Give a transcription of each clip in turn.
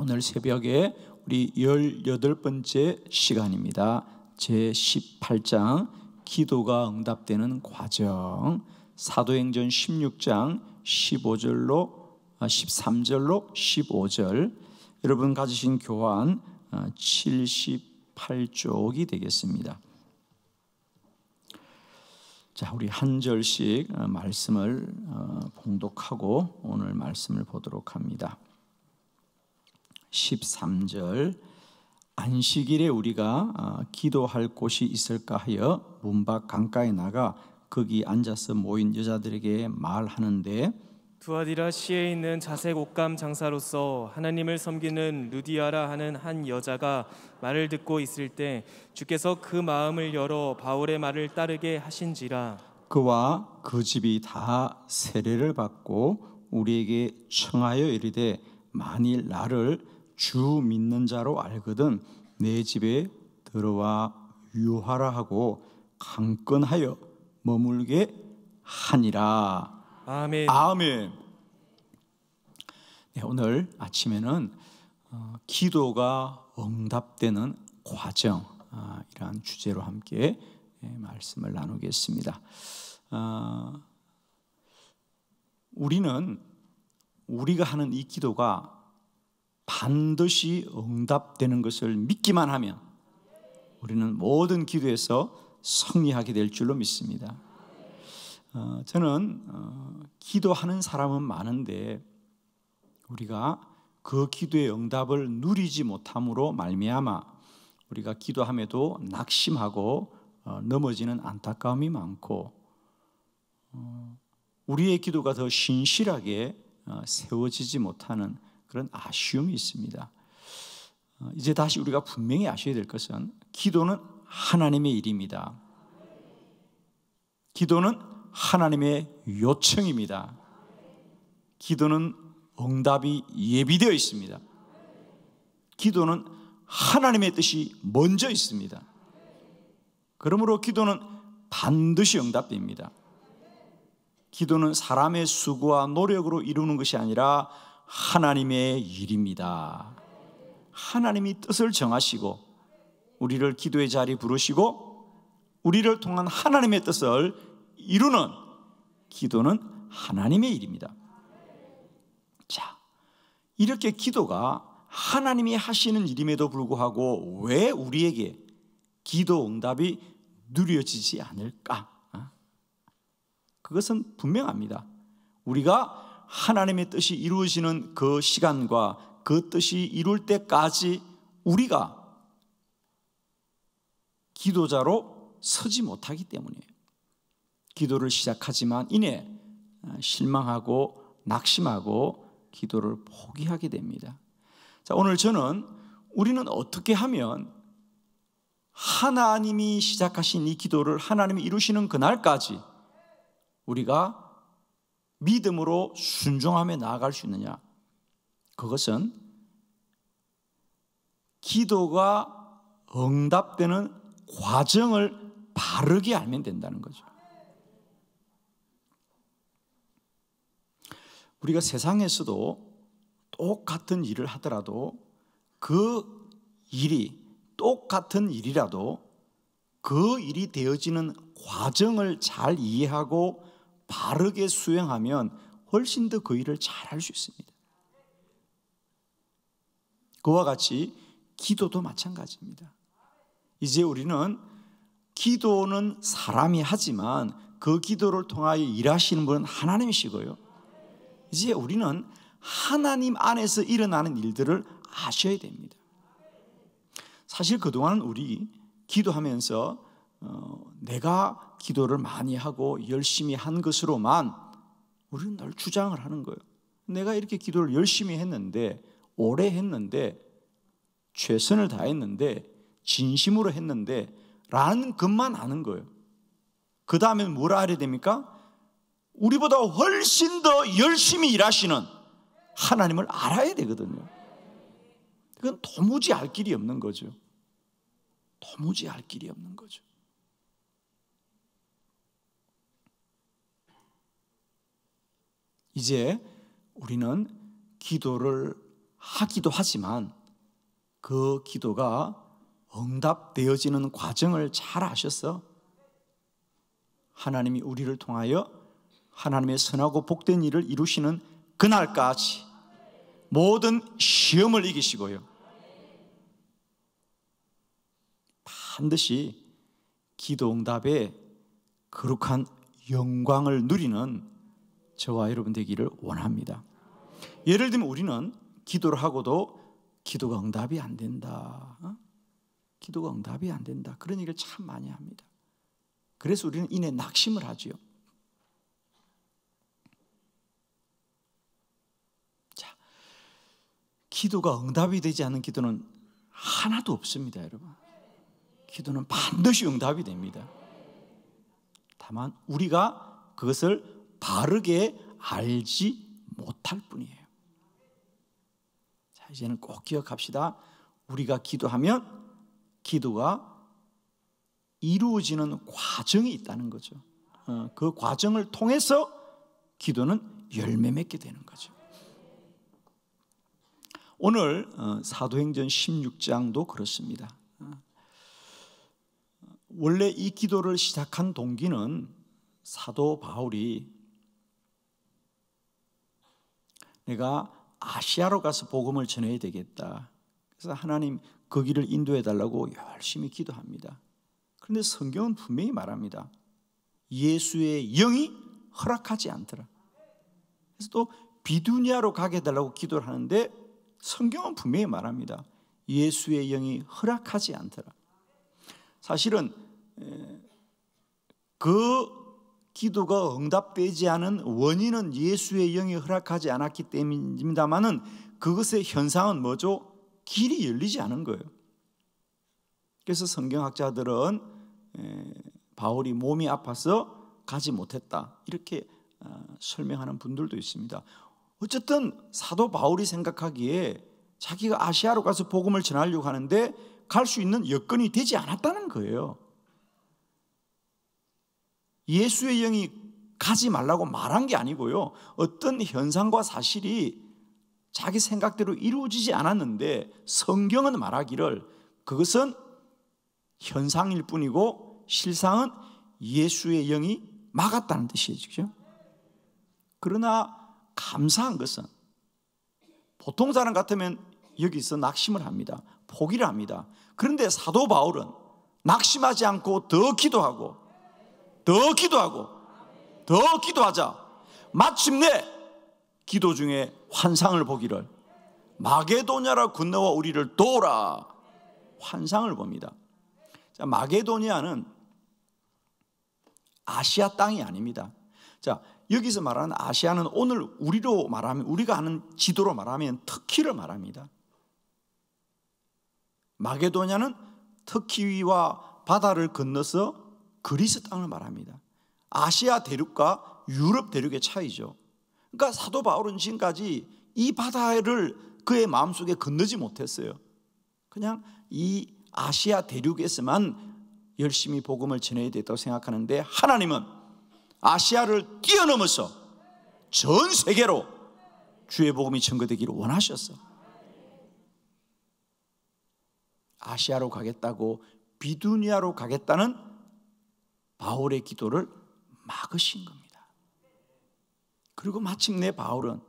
오늘 새벽에 우리 18번째 시간입니다. 제 18장 기도가 응답되는 과정 사도행전 16장 15절로 13절로 15절 여러분 가지신 교환 78쪽이 되겠습니다. 자, 우리 한 절씩 말씀을 봉독하고 오늘 말씀을 보도록 합니다. 13절 안식일에 우리가 아, 기도할 곳이 있을까 하여 문밖 강가에 나가 거기 앉아서 모인 여자들에게 말하는데 두아디라 시에 있는 자색 옷감 장사로서 하나님을 섬기는 루디아라 하는 한 여자가 말을 듣고 있을 때 주께서 그 마음을 열어 바울의 말을 따르게 하신지라. 그와 그 집이 다 세례를 받고 우리에게 청하여 이르되 만일 나를 주 믿는 자로 알거든 내 집에 들어와 유하라 하고 강건하여 머물게 하니라. 아멘. 아멘. 네, 오늘 아침에는 어, 기도가 응답되는 과정 아, 이러한 주제로 함께 예, 말씀을 나누겠습니다. 어, 우리는 우리가 하는 이 기도가 반드시 응답되는 것을 믿기만 하면 우리는 모든 기도에서 승리하게 될 줄로 믿습니다. 어, 저는 어, 기도하는 사람은 많은데 우리가 그 기도의 응답을 누리지 못함으로 말미암아 우리가 기도함에도 낙심하고 어, 넘어지는 안타까움이 많고 어, 우리의 기도가 더 신실하게 어, 세워지지 못하는 그런 아쉬움이 있습니다. 어, 이제 다시 우리가 분명히 아셔야 될 것은 기도는 하나님의 일입니다. 기도는 하나님의 요청입니다. 기도는 응답이 예비되어 있습니다. 기도는 하나님의 뜻이 먼저 있습니다. 그러므로 기도는 반드시 응답됩니다. 기도는 사람의 수고와 노력으로 이루는 것이 아니라 하나님의 일입니다. 하나님이 뜻을 정하시고 우리를 기도의 자리 부르시고 우리를 통한 하나님의 뜻을 이루는 기도는 하나님의 일입니다. 자, 이렇게 기도가 하나님이 하시는 일임에도 불구하고 왜 우리에게 기도 응답이 누려지지 않을까? 어? 그것은 분명합니다. 우리가 하나님의 뜻이 이루어지는 그 시간과 그 뜻이 이룰 때까지 우리가 기도자로 서지 못하기 때문이에요. 기도를 시작하지만 이내 실망하고 낙심하고 기도를 포기하게 됩니다. 자, 오늘 저는 우리는 어떻게 하면 하나님이 시작하신 이 기도를 하나님이 이루시는 그날까지 우리가 믿음으로 순종하며 나아갈 수 있느냐? 그것은 기도가 응답되는 과정을 바르게 알면 된다는 거죠. 우리가 세상에서도 똑같은 일을 하더라도 그 일이 똑같은 일이라도 그 일이 되어지는 과정을 잘 이해하고 바르게 수행하면 훨씬 더 그 일을 잘 할 수 있습니다. 그와 같이 기도도 마찬가지입니다. 이제 우리는 기도는 사람이 하지만 그 기도를 통하여 일하시는 분은 하나님이시고요. 이제 우리는 하나님 안에서 일어나는 일들을 아셔야 됩니다. 사실 그동안 우리 기도하면서 어, 내가 기도를 많이 하고 열심히 한 것으로만 우리는 늘 주장을 하는 거예요. 내가 이렇게 기도를 열심히 했는데 오래 했는데 최선을 다했는데 진심으로 했는데 라는 것만 아는 거예요. 그 다음에 뭐라 해야 됩니까? 우리보다 훨씬 더 열심히 일하시는 하나님을 알아야 되거든요. 그건 도무지 알 길이 없는 거죠. 도무지 알 길이 없는 거죠. 이제 우리는 기도를 하기도 하지만 그 기도가 응답되어지는 과정을 잘 아셨어? 하나님이 우리를 통하여 하나님의 선하고 복된 일을 이루시는 그날까지 모든 시험을 이기시고요. 반드시 기도 응답에 거룩한 영광을 누리는 저와 여러분 되기를 원합니다. 예를 들면 우리는 기도를 하고도 기도가 응답이 안 된다. 어? 기도가 응답이 안 된다. 그런 얘기를 참 많이 합니다. 그래서 우리는 이내 낙심을 하지요. 자, 기도가 응답이 되지 않는 기도는 하나도 없습니다, 여러분. 기도는 반드시 응답이 됩니다. 다만 우리가 그것을 바르게 알지 못할 뿐이에요. 자, 이제는 꼭 기억합시다. 우리가 기도하면 기도가 이루어지는 과정이 있다는 거죠. 어, 그 과정을 통해서 기도는 열매 맺게 되는 거죠. 오늘 어, 사도행전 16장도 그렇습니다. 어, 원래 이 기도를 시작한 동기는 사도 바울이 내가 아시아로 가서 복음을 전해야 되겠다. 그래서 하나님 그 길을 인도해 달라고 열심히 기도합니다. 그런데 성경은 분명히 말합니다. 예수의 영이 허락하지 않더라. 그래서 또 비두니아로 가게 해달라고 기도를 하는데 성경은 분명히 말합니다. 예수의 영이 허락하지 않더라. 사실은 그 기도가 응답되지 않은 원인은 예수의 영이 허락하지 않았기 때문입니다만은 그것의 현상은 뭐죠? 길이 열리지 않은 거예요. 그래서 성경학자들은 바울이 몸이 아파서 가지 못했다 이렇게 어, 설명하는 분들도 있습니다. 어쨌든 사도 바울이 생각하기에 자기가 아시아로 가서 복음을 전하려고 하는데 갈 수 있는 여건이 되지 않았다는 거예요. 예수의 영이 가지 말라고 말한 게 아니고요. 어떤 현상과 사실이 자기 생각대로 이루어지지 않았는데 성경은 말하기를 그것은 현상일 뿐이고 실상은 예수의 영이 막았다는 뜻이죠. 그러나 감사한 것은 보통 사람 같으면 여기서 낙심을 합니다. 포기를 합니다. 그런데 사도 바울은 낙심하지 않고 더 기도하고 더 기도하고 더 기도하자. 마침내 기도 중에 환상을 보기를 마게도냐라 건너와 우리를 도라 환상을 봅니다. 자, 마게도니아는 아시아 땅이 아닙니다. 자, 여기서 말하는 아시아는 오늘 우리로 말하면 우리가 아는 지도로 말하면 터키를 말합니다. 마게도냐는 터키와 바다를 건너서 그리스 땅을 말합니다. 아시아 대륙과 유럽 대륙의 차이죠. 그러니까 사도 바울은 지금까지 이 바다를 그의 마음속에 건너지 못했어요. 그냥 이 아시아 대륙에서만 열심히 복음을 전해야 됐다고 생각하는데 하나님은 아시아를 뛰어넘어서 전 세계로 주의 복음이 전거되기를 원하셨어. 아시아로 가겠다고 비두니아로 가겠다는 바울의 기도를 막으신 겁니다. 그리고 마침내 바울은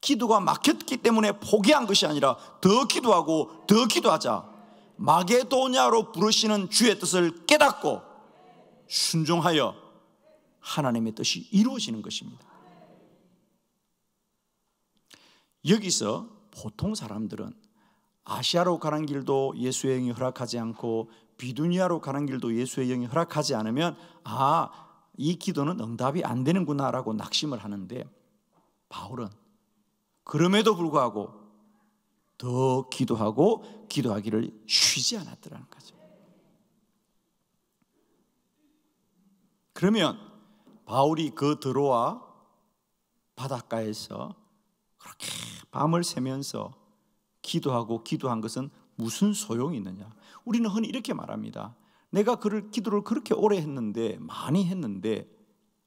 기도가 막혔기 때문에 포기한 것이 아니라 더 기도하고 더 기도하자. 마게도냐로 부르시는 주의 뜻을 깨닫고 순종하여 하나님의 뜻이 이루어지는 것입니다. 여기서 보통 사람들은 아시아로 가는 길도 예수의 영이 허락하지 않고 비두니아로 가는 길도 예수의 영이 허락하지 않으면 아, 이 기도는 응답이 안 되는구나라고 낙심을 하는데 바울은 그럼에도 불구하고 더 기도하고 기도하기를 쉬지 않았더라는 거죠. 그러면 바울이 그 드로아 바닷가에서 그렇게 밤을 새면서 기도하고 기도한 것은 무슨 소용이 있느냐? 우리는 흔히 이렇게 말합니다. 내가 그를 기도를 그렇게 오래 했는데 많이 했는데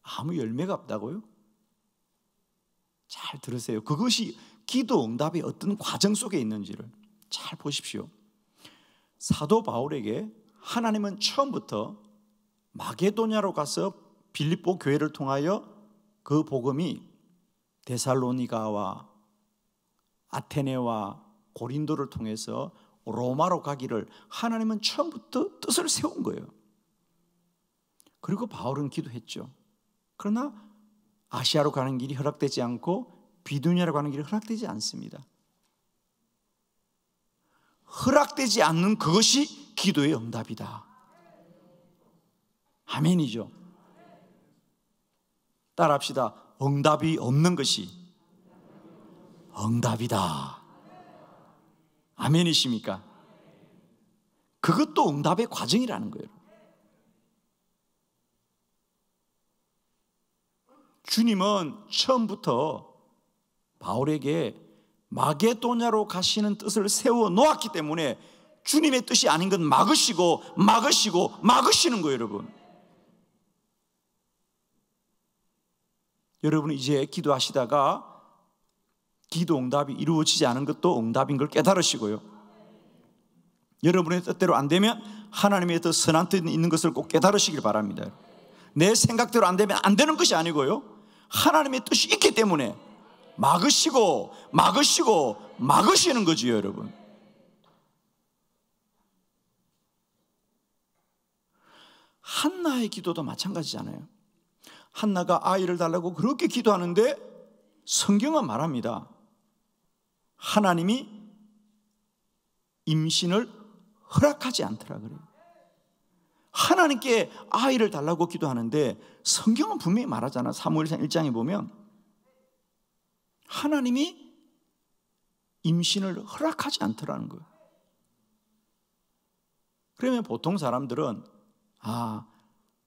아무 열매가 없다고요? 잘 들으세요. 그것이 기도 응답이 어떤 과정 속에 있는지를 잘 보십시오. 사도 바울에게 하나님은 처음부터 마게도냐로 가서 빌립보 교회를 통하여 그 복음이 데살로니가와 아테네와 고린도를 통해서 로마로 가기를 하나님은 처음부터 뜻을 세운 거예요. 그리고 바울은 기도했죠. 그러나 아시아로 가는 길이 허락되지 않고 비두냐로 가는 길이 허락되지 않습니다. 허락되지 않는 그것이 기도의 응답이다. 아멘이죠. 따라합시다. 응답이 없는 것이 응답이다. 아멘이십니까? 그것도 응답의 과정이라는 거예요. 주님은 처음부터 바울에게 마게도냐로 가시는 뜻을 세워 놓았기 때문에 주님의 뜻이 아닌 건 막으시고 막으시고 막으시는 거예요, 여러분. 여러분 이제 기도하시다가 기도 응답이 이루어지지 않은 것도 응답인 걸 깨달으시고요. 여러분의 뜻대로 안 되면 하나님의 뜻 선한 뜻 있는 것을 꼭 깨달으시길 바랍니다. 내 생각대로 안 되면 안 되는 것이 아니고요. 하나님의 뜻이 있기 때문에 막으시고 막으시고 막으시는 거지요, 여러분. 한나의 기도도 마찬가지잖아요. 한나가 아이를 달라고 그렇게 기도하는데 성경은 말합니다. 하나님이 임신을 허락하지 않더라 그래요. 하나님께 아이를 달라고 기도하는데 성경은 분명히 말하잖아. 사무엘상 1장에 보면 하나님이 임신을 허락하지 않더라는 거예요. 그러면 보통 사람들은 아,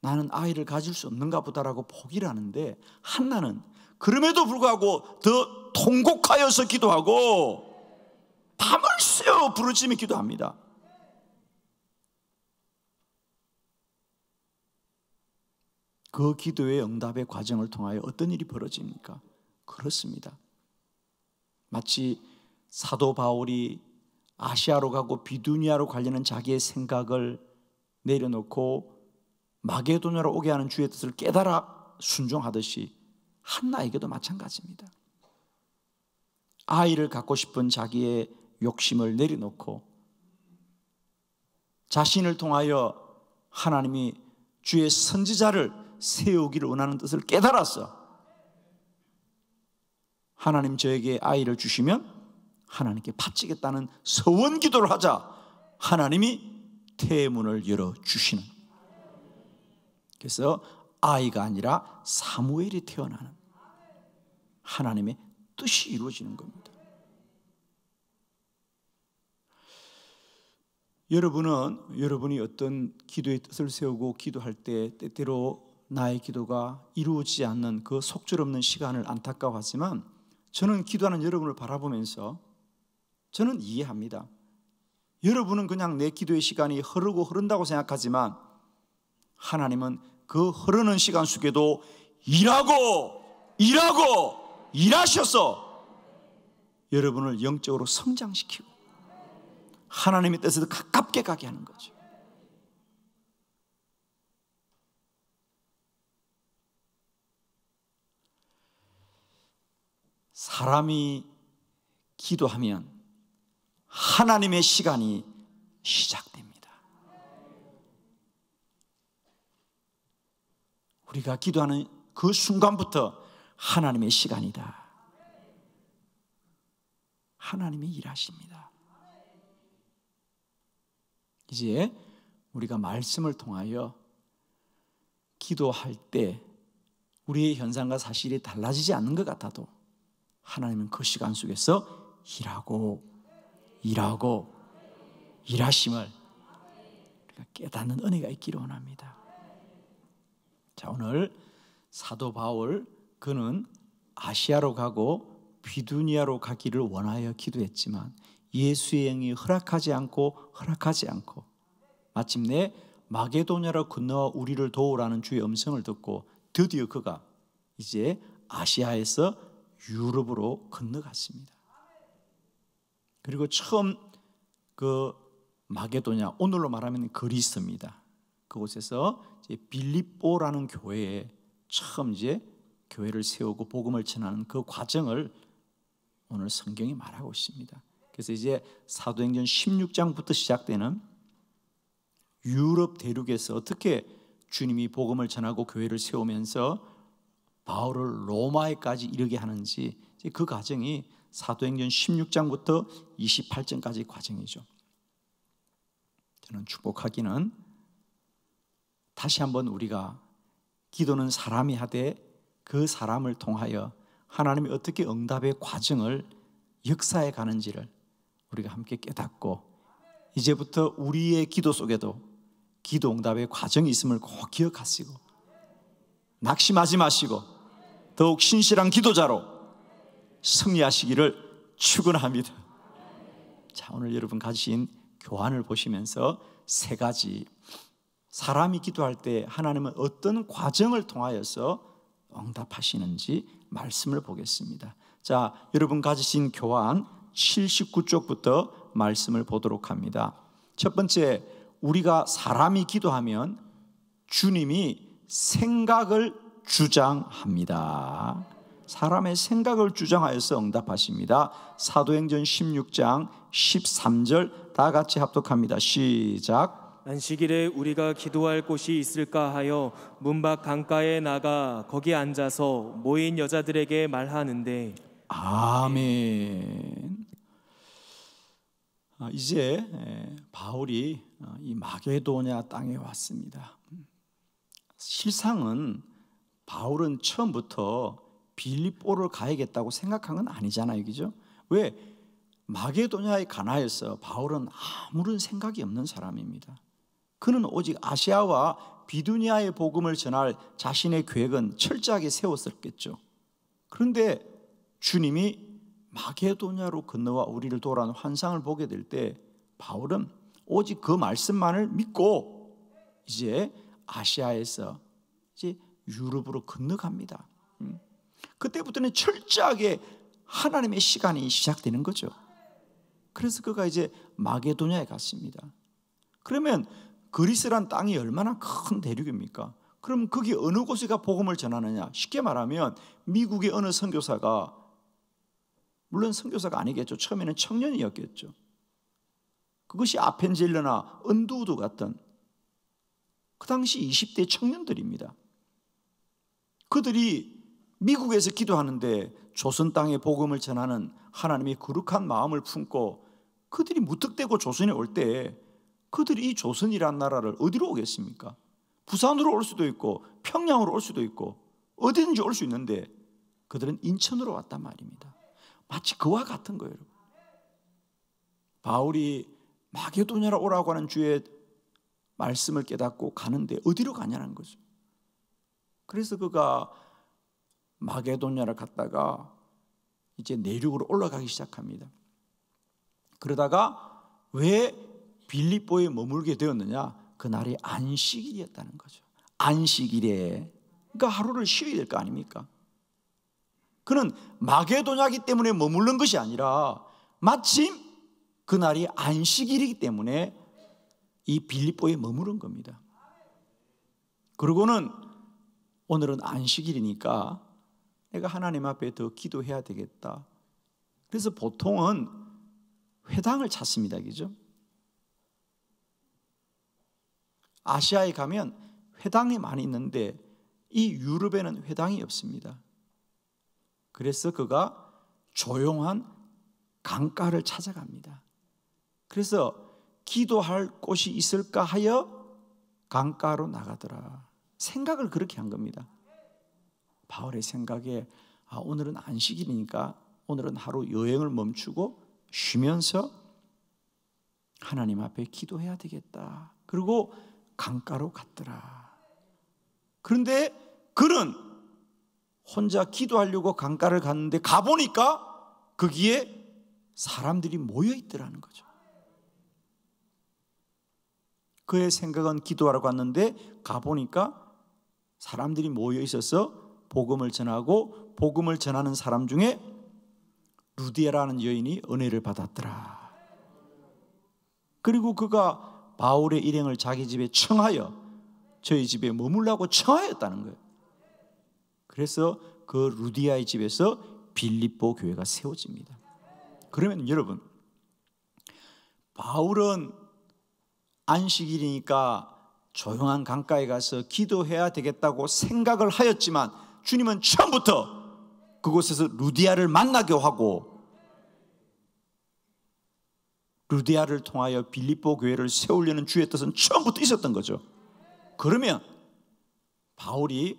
나는 아이를 가질 수 없는가 보다라고 포기를 하는데 한나는 그럼에도 불구하고 더 통곡하여서 기도하고 밤을 새워 부르짖며 기도합니다. 그 기도의 응답의 과정을 통하여 어떤 일이 벌어집니까? 그렇습니다. 마치 사도 바울이 아시아로 가고 비두니아로 가려는 자기의 생각을 내려놓고 마게도냐로 오게 하는 주의 뜻을 깨달아 순종하듯이 한나에게도 마찬가지입니다. 아이를 갖고 싶은 자기의 욕심을 내려놓고 자신을 통하여 하나님이 주의 선지자를 세우기를 원하는 뜻을 깨달았어. 하나님 저에게 아이를 주시면 하나님께 바치겠다는 서원 기도를 하자. 하나님이 태문을 열어 주시는. 그래서 아이가 아니라 사무엘이 태어나는 하나님의 뜻이 이루어지는 겁니다. 여러분은 여러분이 어떤 기도의 뜻을 세우고 기도할 때 때때로 나의 기도가 이루어지지 않는 그 속절없는 시간을 안타까워하지만 저는 기도하는 여러분을 바라보면서 저는 이해합니다. 여러분은 그냥 내 기도의 시간이 흐르고 흐른다고 생각하지만 하나님은 그 흐르는 시간 속에도 일하고 일하고 일하셔서 여러분을 영적으로 성장시키고 하나님의 뜻에 가깝게 가게 하는 거죠. 사람이 기도하면 하나님의 시간이 시작됩니다. 우리가 기도하는 그 순간부터 하나님의 시간이다. 하나님이 일하십니다. 이제 우리가 말씀을 통하여 기도할 때 우리의 현상과 사실이 달라지지 않는 것 같아도 하나님은 그 시간 속에서 일하고 일하고 일하심을 우리가 깨닫는 은혜가 있기를 원합니다. 자, 오늘 사도 바울 그는 아시아로 가고 비두니아로 가기를 원하여 기도했지만 예수의 영이 허락하지 않고 허락하지 않고 마침내 마게도냐로 건너와 우리를 도우라는 주의 음성을 듣고 드디어 그가 이제 아시아에서 유럽으로 건너갔습니다. 그리고 처음 그 마게도냐 오늘로 말하면 그리스입니다. 그곳에서 빌립보라는 교회에 처음 이제 교회를 세우고 복음을 전하는 그 과정을 오늘 성경이 말하고 있습니다. 그래서 이제 사도행전 16장부터 시작되는 유럽 대륙에서 어떻게 주님이 복음을 전하고 교회를 세우면서 바울을 로마에까지 이르게 하는지 그 과정이 사도행전 16장부터 28장까지 과정이죠. 저는 축복하기는 다시 한번 우리가 기도는 사람이 하되 그 사람을 통하여 하나님이 어떻게 응답의 과정을 역사해 가는지를 우리가 함께 깨닫고 이제부터 우리의 기도 속에도 기도 응답의 과정이 있음을 꼭 기억하시고 낙심하지 마시고 더욱 신실한 기도자로 승리하시기를 축원합니다. 자, 오늘 여러분 가진 교환을 보시면서 세 가지 사람이 기도할 때 하나님은 어떤 과정을 통하여서 응답하시는지 말씀을 보겠습니다. 자, 여러분 가지신 교환 79쪽부터 말씀을 보도록 합니다. 첫 번째, 우리가 사람이 기도하면 주님이 생각을 주장합니다. 사람의 생각을 주장하여서 응답하십니다. 사도행전 16장 13절 다 같이 합독합니다. 시작. 안식일에 우리가 기도할 곳이 있을까 하여 문밖 강가에 나가 거기 앉아서 모인 여자들에게 말하는데 아멘. 아, 이제 바울이 어, 이 마게도냐 땅에 왔습니다. 실상은 바울은 처음부터 빌립보를 가야겠다고 생각한 건 아니잖아요, 그죠? 왜 마게도냐에 가나에서 바울은 아무런 생각이 없는 사람입니다. 그는 오직 아시아와 비두니아의 복음을 전할 자신의 계획은 철저하게 세웠었겠죠. 그런데 주님이 마게도냐로 건너와 우리를 도라는 환상을 보게 될 때 바울은 오직 그 말씀만을 믿고 이제 아시아에서 이제 유럽으로 건너갑니다. 음. 그때부터는 철저하게 하나님의 시간이 시작되는 거죠. 그래서 그가 이제 마게도냐에 갔습니다. 그러면 그리스란 땅이 얼마나 큰 대륙입니까? 그럼 거기 어느 곳에가 복음을 전하느냐? 쉽게 말하면 미국의 어느 선교사가 물론 선교사가 아니겠죠. 처음에는 청년이었겠죠. 그것이 아펜젤러나 은두우드 같은 그 당시 20대 청년들입니다. 그들이 미국에서 기도하는데 조선 땅에 복음을 전하는 하나님의 거룩한 마음을 품고 그들이 무턱대고 조선에 올 때 그들이 이 조선이란 나라를 어디로 오겠습니까? 부산으로 올 수도 있고 평양으로 올 수도 있고 어디든지 올 수 있는데 그들은 인천으로 왔단 말입니다. 마치 그와 같은 거예요. 바울이 마게도냐로 오라고 하는 주의 말씀을 깨닫고 가는데 어디로 가냐는 거죠. 그래서 그가 마게도냐를 갔다가 이제 내륙으로 올라가기 시작합니다. 그러다가 왜 빌립보에 머물게 되었느냐? 그날이 안식일이었다는 거죠. 안식일에 그러니까 하루를 쉬어야 될 거 아닙니까? 그는 마게도냐기 때문에 머무른 것이 아니라 마침 그날이 안식일이기 때문에 이 빌립보에 머무른 겁니다. 그리고는 오늘은 안식일이니까 내가 하나님 앞에 더 기도해야 되겠다. 그래서 보통은 회당을 찾습니다. 그죠? 아시아에 가면 회당이 많이 있는데 이 유럽에는 회당이 없습니다. 그래서 그가 조용한 강가를 찾아갑니다. 그래서 기도할 곳이 있을까 하여 강가로 나가더라. 생각을 그렇게 한 겁니다. 바울의 생각에 아, 오늘은 안식일이니까 오늘은 하루 여행을 멈추고 쉬면서 하나님 앞에 기도해야 되겠다. 그리고 강가로 갔더라. 그런데 그는 혼자 기도하려고 강가를 갔는데 가보니까 거기에 사람들이 모여 있더라는 거죠. 그의 생각은 기도하러 갔는데 가보니까 사람들이 모여 있어서 복음을 전하고 복음을 전하는 사람 중에 루디아라는 여인이 은혜를 받았더라. 그리고 그가 바울의 일행을 자기 집에 청하여 저희 집에 머물라고 청하였다는 거예요. 그래서 그 루디아의 집에서 빌립보 교회가 세워집니다. 그러면 여러분 바울은 안식일이니까 조용한 강가에 가서 기도해야 되겠다고 생각을 하였지만 주님은 처음부터 그곳에서 루디아를 만나게 하고 루디아를 통하여 빌립보 교회를 세우려는 주의 뜻은 처음부터 있었던 거죠. 그러면 바울이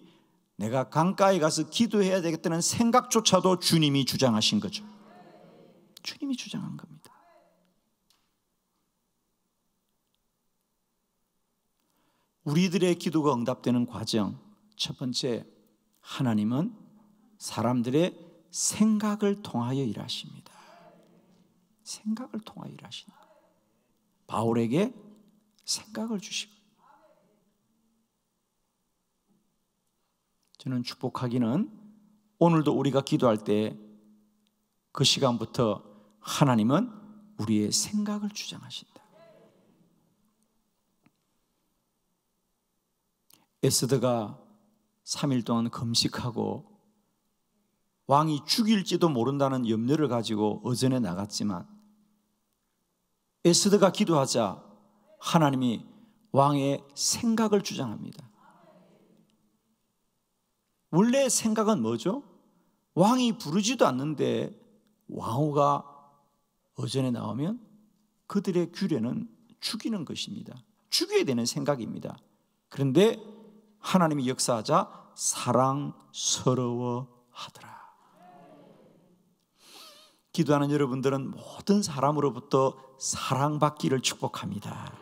내가 강가에 가서 기도해야 되겠다는 생각조차도 주님이 주장하신 거죠. 주님이 주장한 겁니다. 우리들의 기도가 응답되는 과정 첫 번째 하나님은 사람들의 생각을 통하여 일하십니다. 생각을 통하여 일하시는 바울에게 생각을 주시고 저는 축복하기는 오늘도 우리가 기도할 때 그 시간부터 하나님은 우리의 생각을 주장하신다. 에스더가 3일 동안 금식하고 왕이 죽일지도 모른다는 염려를 가지고 어전에 나갔지만 에스더가 기도하자 하나님이 왕의 생각을 주장합니다. 원래 생각은 뭐죠? 왕이 부르지도 않는데 왕후가 어전에 나오면 그들의 규례는 죽이는 것입니다. 죽여야 되는 생각입니다. 그런데 하나님이 역사하자 사랑스러워 하더라. 기도하는 여러분들은 모든 사람으로부터 사랑받기를 축복합니다.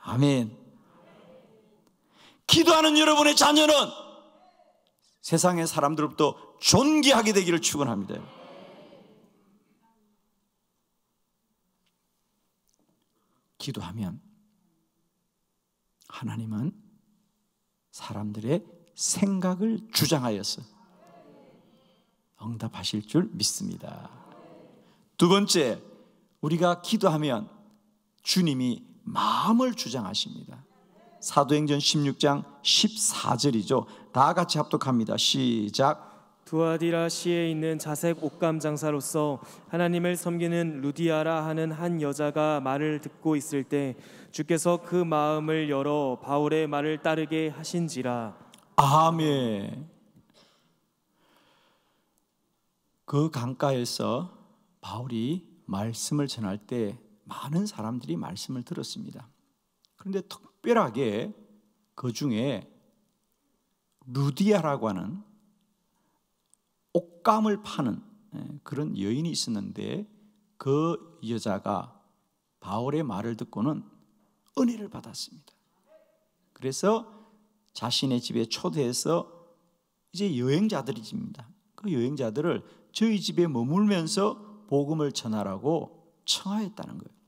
아멘. 기도하는 여러분의 자녀는 세상의 사람들로부터 존귀하게 되기를 축원합니다. 기도하면 하나님은 사람들의 생각을 주장하여서 응답하실 줄 믿습니다. 두 번째, 우리가 기도하면 주님이 마음을 주장하십니다. 사도행전 16장 14절이죠. 다 같이 합독합니다. 시작. 두아디라시에 있는 자색 옷감 장사로서 하나님을 섬기는 루디아라 하는 한 여자가 말을 듣고 있을 때 주께서 그 마음을 열어 바울의 말을 따르게 하신지라. 아멘. 그 강가에서 바울이 말씀을 전할 때 많은 사람들이 말씀을 들었습니다. 그런데 특별하게 그 중에 루디아라고 하는 옷감을 파는 예, 그런 여인이 있었는데 그 여자가 바울의 말을 듣고는 은혜를 받았습니다. 그래서 자신의 집에 초대해서 이제 여행자들이 집니다. 그 여행자들을 저희 집에 머물면서 복음을 전하라고 청하였다는 거예요.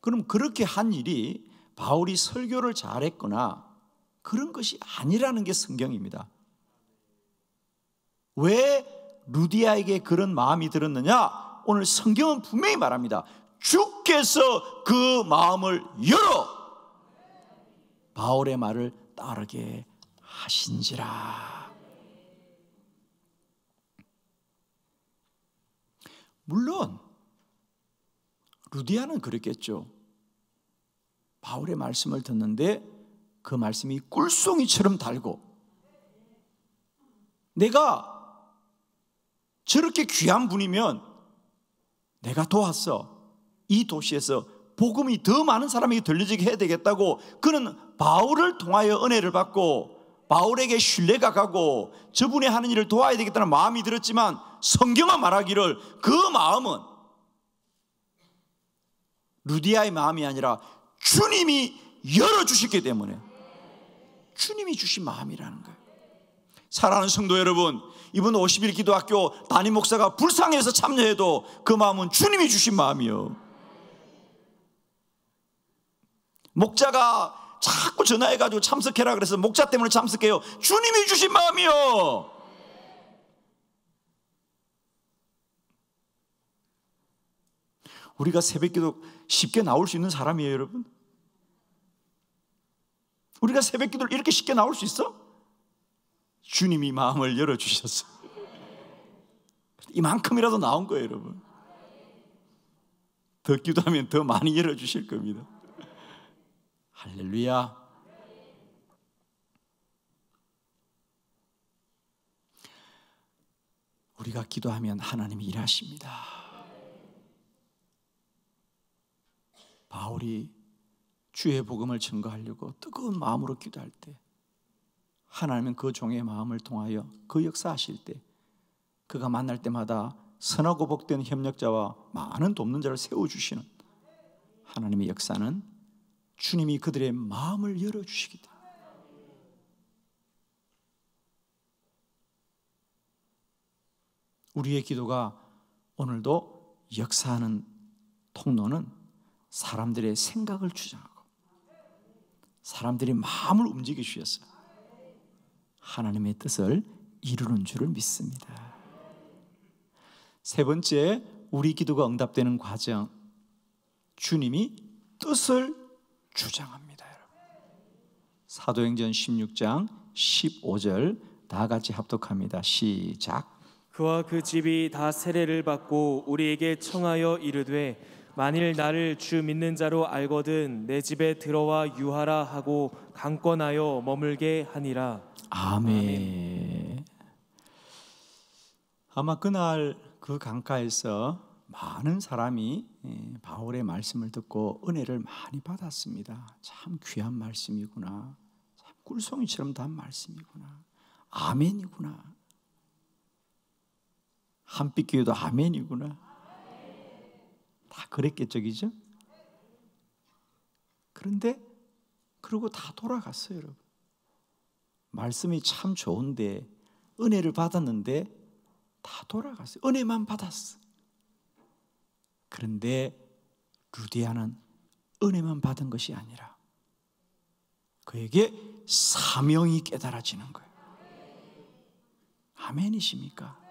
그럼 그렇게 한 일이 바울이 설교를 잘했거나 그런 것이 아니라는 게 성경입니다. 왜 루디아에게 그런 마음이 들었느냐? 오늘 성경은 분명히 말합니다. 주께서 그 마음을 열어 바울의 말을 따르게 하신지라. 물론 루디아는 그랬겠죠. 바울의 말씀을 듣는데 그 말씀이 꿀송이처럼 달고 내가 저렇게 귀한 분이면 내가 도왔어. 이 도시에서 복음이 더 많은 사람에게 들려지게 해야 되겠다고 그는 바울을 통하여 은혜를 받고 바울에게 신뢰가 가고 저분이 하는 일을 도와야 되겠다는 마음이 들었지만 성경은 말하기를 그 마음은 루디아의 마음이 아니라 주님이 열어주셨기 때문에 주님이 주신 마음이라는 거예요. 사랑하는 성도 여러분, 이번 50일 기도학교 담임 목사가 불쌍해서 참여해도 그 마음은 주님이 주신 마음이요. 목자가 자꾸 전화해가지고 참석해라 그래서 목자 때문에 참석해요. 주님이 주신 마음이요. 우리가 새벽 기도 쉽게 나올 수 있는 사람이에요, 여러분? 우리가 새벽 기도를 이렇게 쉽게 나올 수 있어? 주님이 마음을 열어 주셨어. 이만큼이라도 나온 거예요, 여러분. 더 기도하면 더 많이 열어 주실 겁니다. 할렐루야. 우리가 기도하면 하나님이 일하십니다. 바울이 주의 복음을 증거하려고 뜨거운 마음으로 기도할 때 하나님은 그 종의 마음을 통하여 그 역사하실 때 그가 만날 때마다 선하고 복된 협력자와 많은 돕는 자를 세워주시는 하나님의 역사는 주님이 그들의 마음을 열어주시기 때문에 우리의 기도가 오늘도 역사하는 통로는 사람들의 생각을 주장하고 사람들이 마음을 주셔서 하나님의 뜻을 이루는 줄을 믿습니다. 세 번째, 우리 기도가 응답되는 과정. 주님이 뜻을 주장합니다. 사도행전 16장 15절 다 같이 합독합니다. 시작. 그와 그 집이 다 세례를 받고 우리에게 청하여 이르되 만일 나를 주 믿는 자로 알거든 내 집에 들어와 유하라 하고 강권하여 머물게 하니라. 아멘. 아마 그날 그 강가에서 많은 사람이 예, 바울의 말씀을 듣고 은혜를 많이 받았습니다. 참 귀한 말씀이구나. 참 꿀송이처럼 단 말씀이구나. 아멘이구나. 한빛 교회도 아멘이구나. 다 그랬겠죠, 그죠? 그런데 그리고 다 돌아갔어요, 여러분. 말씀이 참 좋은데 은혜를 받았는데 다 돌아갔어요. 은혜만 받았어. 그런데 루디아는 은혜만 받은 것이 아니라 그에게 사명이 깨달아지는 거예요. 아멘이십니까?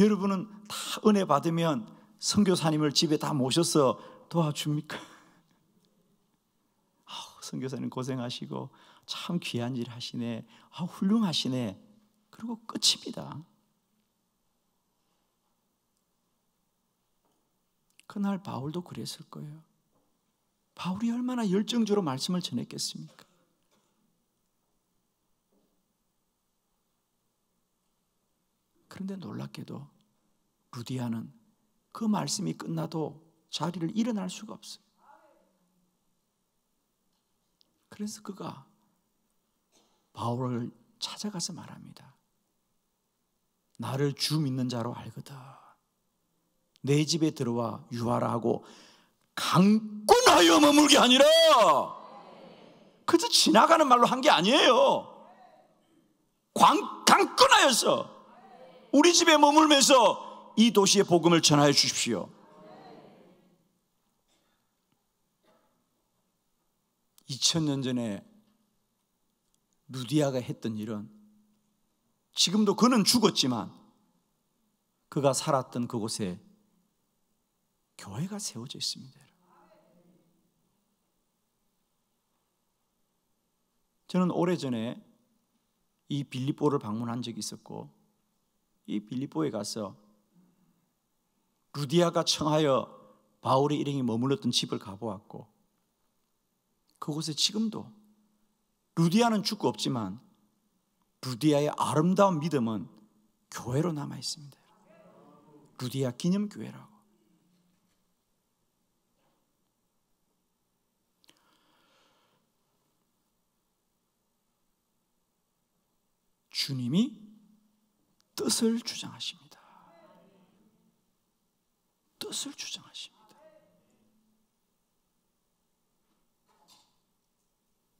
여러분은 다 은혜 받으면 선교사님을 집에 다 모셔서 도와줍니까? 아, 선교사님 고생하시고 참 귀한 일 하시네. 아, 훌륭하시네. 그리고 끝입니다. 그날 바울도 그랬을 거예요. 바울이 얼마나 열정적으로 말씀을 전했겠습니까? 그런데 놀랍게도 루디아는 그 말씀이 끝나도 자리를 일어날 수가 없어요. 그래서 그가 바울을 찾아가서 말합니다. 나를 주 믿는 자로 알거든. 내 집에 들어와 유하라 하고 강권하여 머물게 아니라 그저 지나가는 말로 한 게 아니에요. 강권하여서 우리 집에 머물면서 이 도시의 복음을 전하여 주십시오. 이천 년 전에 루디아가 했던 일은 지금도 그는 죽었지만 그가 살았던 그곳에 교회가 세워져 있습니다. 저는 오래전에 이 빌립보를 방문한 적이 있었고 이 빌립보에 가서 루디아가 청하여 바울의 일행이 머물렀던 집을 가보았고 그곳에 지금도 루디아는 죽고 없지만 루디아의 아름다운 믿음은 교회로 남아 있습니다. 루디아 기념교회라고. 주님이 뜻을 주장하십니다. 뜻을 주장하십니다.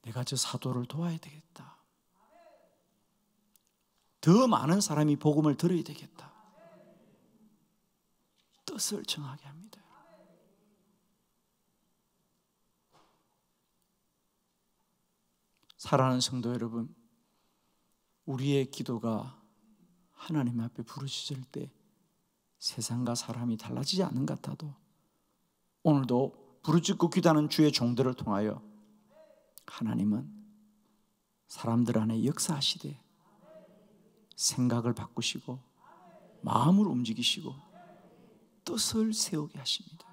내가 저 사도를 도와야 되겠다. 더 많은 사람이 복음을 들어야 되겠다. 뜻을 정하게 합니다. 사랑하는 성도 여러분, 우리의 기도가 하나님 앞에 부르짖을 때 세상과 사람이 달라지지 않는 것 같아도 오늘도 부르짖고 기도하는 주의 종들을 통하여 하나님은 사람들 안에 역사하시되 생각을 바꾸시고 마음을 움직이시고 뜻을 세우게 하십니다.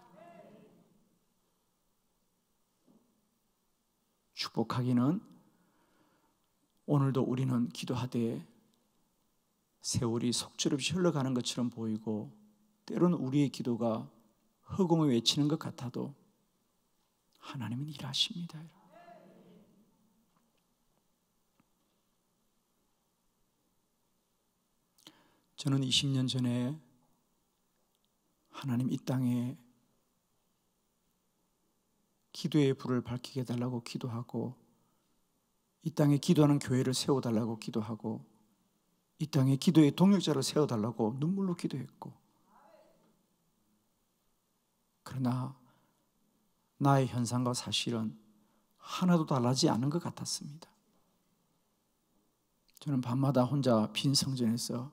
축복하기는 오늘도 우리는 기도하되 세월이 속절없이 흘러가는 것처럼 보이고 때로는 우리의 기도가 허공을 외치는 것 같아도 하나님은 일하십니다. 저는 20년 전에 하나님 이 땅에 기도의 불을 밝히게 해달라고 기도하고 이 땅에 기도하는 교회를 세워달라고 기도하고 이 땅에 기도의 동역자를 세워달라고 눈물로 기도했고 그러나 나의 현상과 사실은 하나도 달라지지 않은 것 같았습니다. 저는 밤마다 혼자 빈 성전에서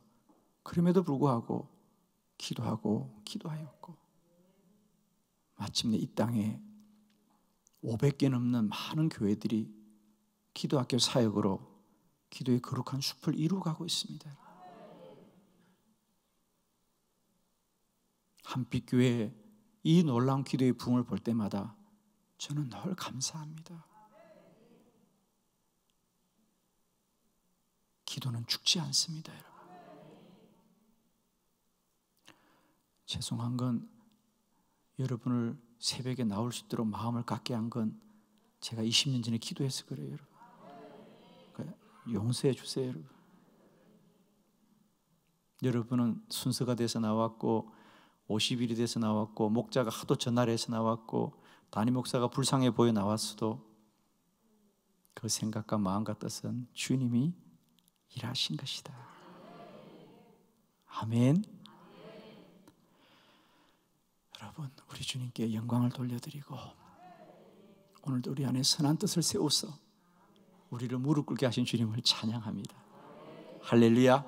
그럼에도 불구하고 기도하고 기도하였고 마침내 이 땅에 500개 넘는 많은 교회들이 기도학교 사역으로 기도의 거룩한 숲을 이루어가고 있습니다. 한빛교회 이 놀라운 기도의 붕을 볼 때마다 저는 늘 감사합니다. 기도는 죽지 않습니다, 여러분. 죄송한 건 여러분을 새벽에 나올 수 있도록 마음을 갖게 한 건 제가 20년 전에 기도해서 그래요, 여러분. 용서해 주세요, 여러분. 여러분은 순서가 돼서 나왔고 50일이 돼서 나왔고 목자가 하도 전날해서 나왔고 담임 목사가 불쌍해 보여 나왔어도 그 생각과 마음과 뜻은 주님이 일하신 것이다. 아멘. 여러분, 우리 주님께 영광을 돌려드리고 오늘도 우리 안에 선한 뜻을 세워서 우리를 무릎 꿇게 하신 주님을 찬양합니다. 할렐루야.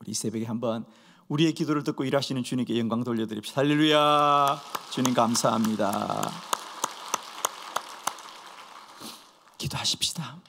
우리 새벽에 한번 우리의 기도를 듣고 일하시는 주님께 영광 돌려드립시다. 할렐루야. 주님 감사합니다. 기도하십시다.